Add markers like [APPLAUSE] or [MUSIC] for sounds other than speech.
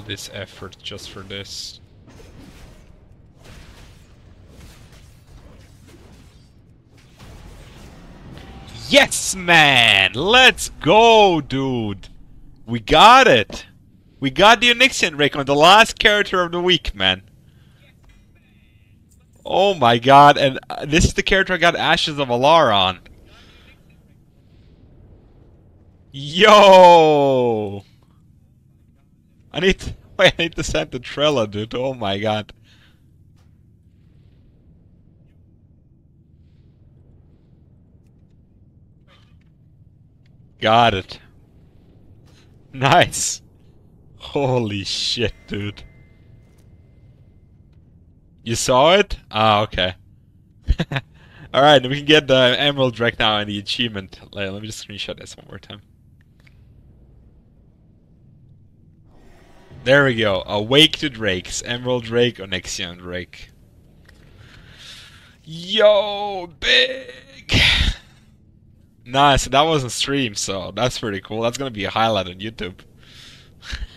this effort just for this. Yes, man! Let's go, dude! We got it! We got the Onyxian Drake on the last character of the week, man. Oh my god, and uh, this is the character I got Ashes of Al'ar on. Yo! I need to, [LAUGHS] wait, I need to send the Trella, dude. Oh my god. Got it. Nice. Holy shit, dude. You saw it? Ah, okay. [LAUGHS] Alright, we can get the Emerald Drake now and the achievement. Let me just screenshot this one more time. There we go. Awake the Drakes. Emerald Drake, or Onyxian Drake. Yo, big! Nice, that wasn't stream, so that's pretty cool. That's gonna be a highlight on YouTube. [LAUGHS]